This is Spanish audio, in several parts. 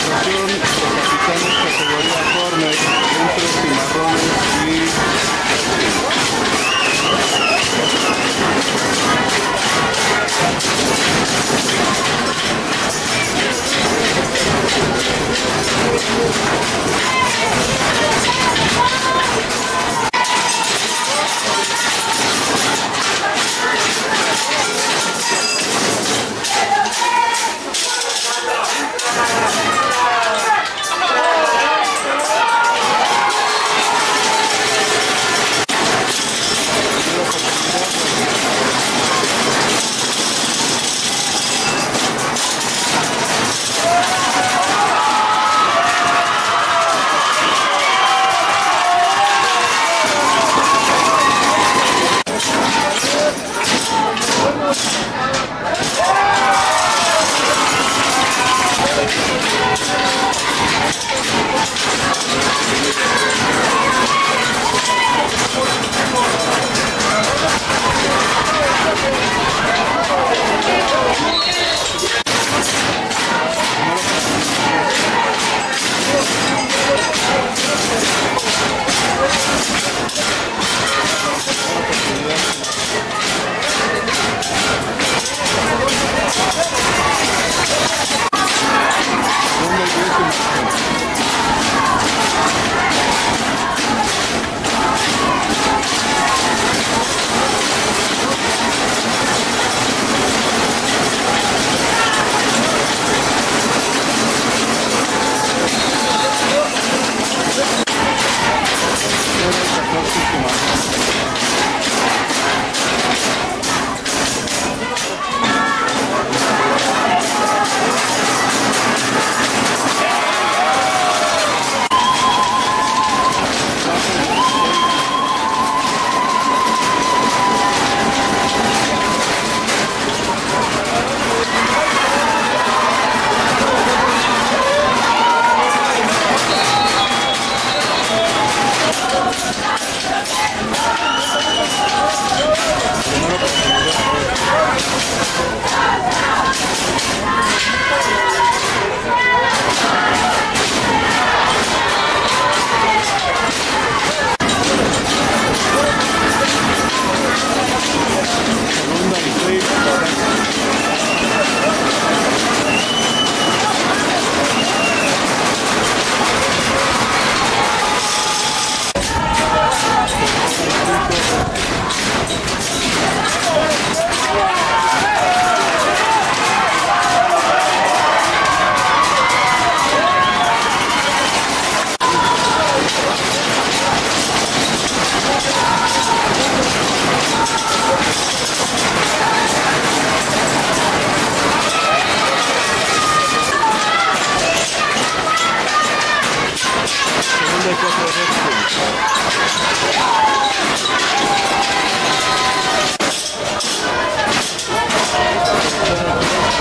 presentación mexicanos categoría corner, dentro cimarrones y...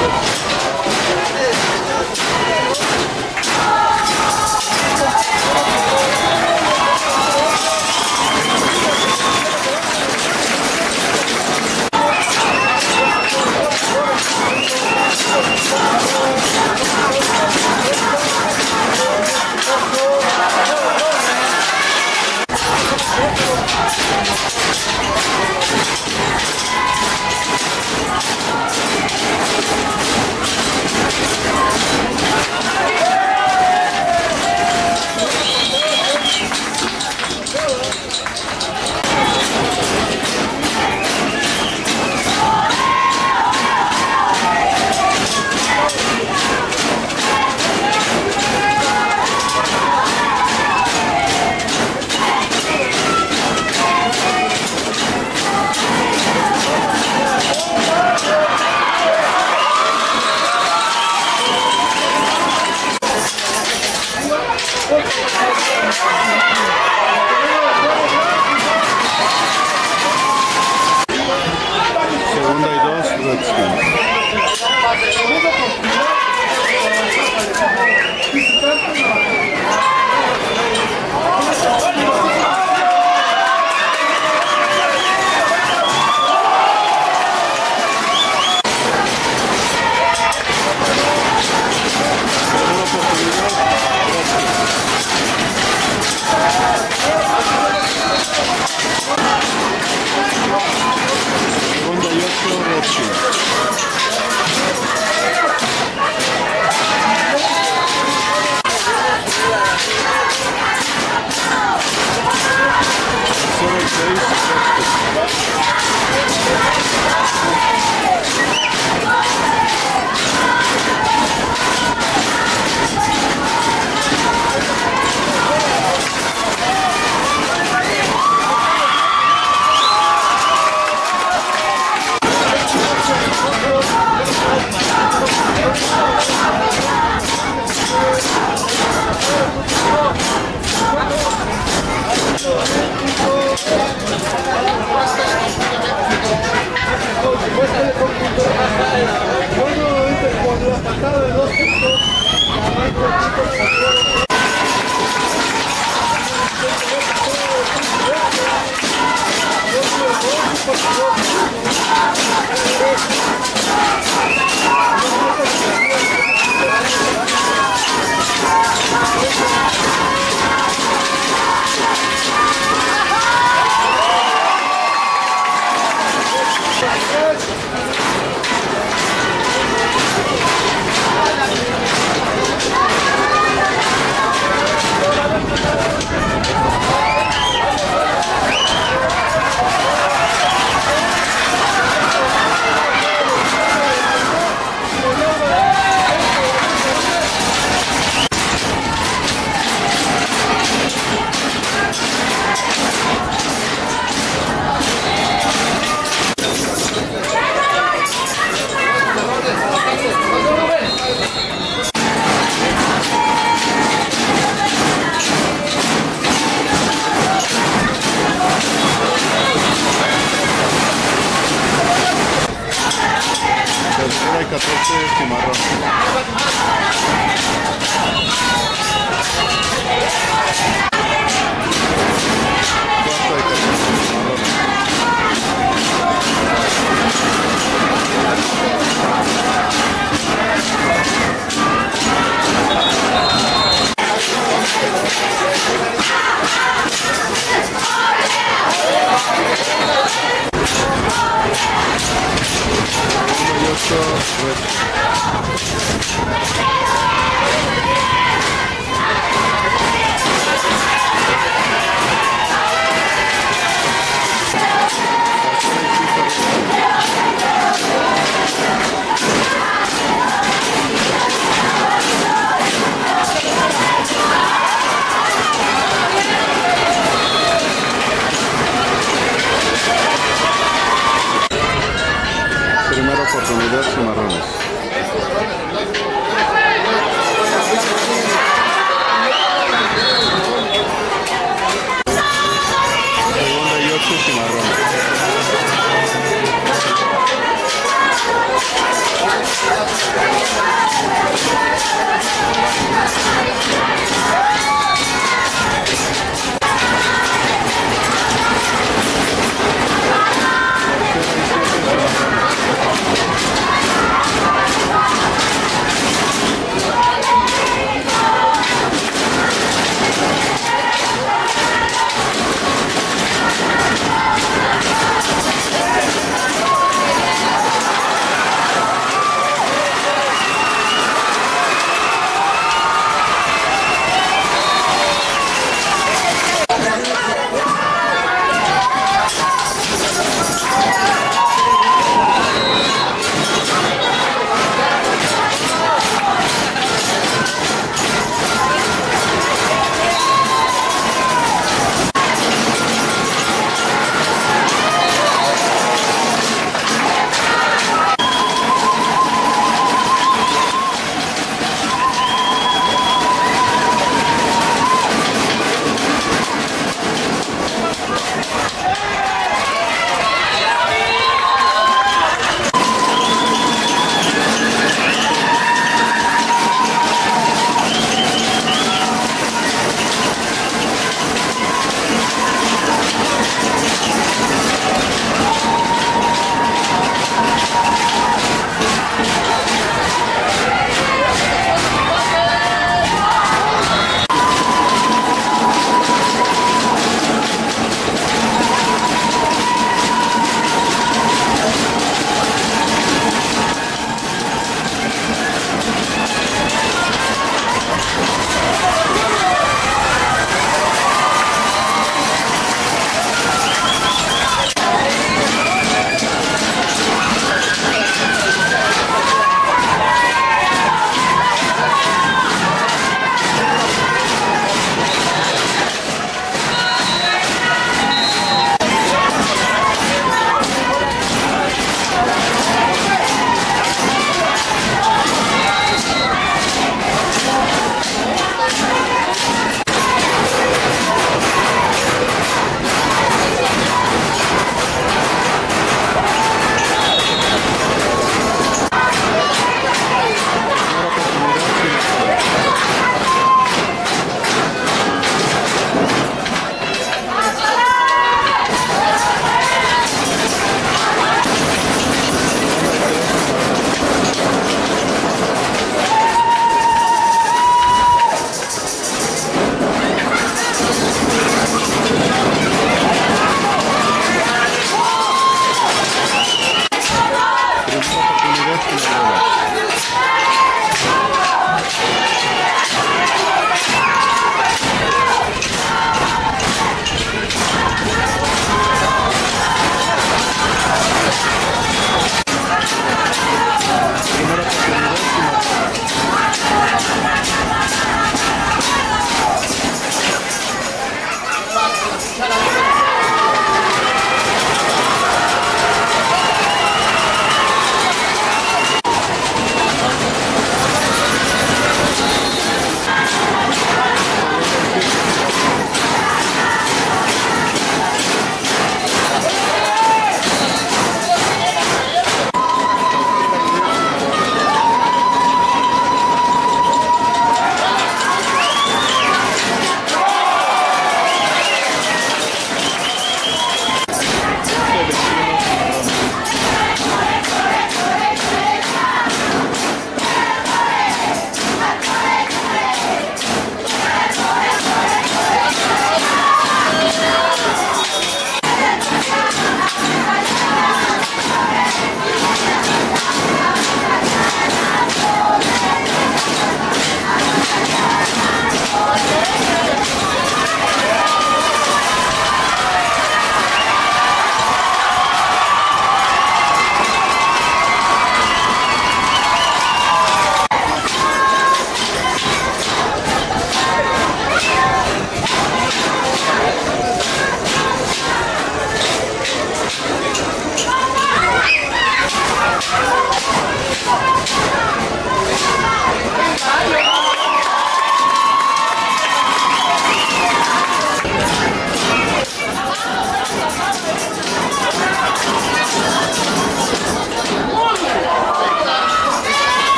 Let's go.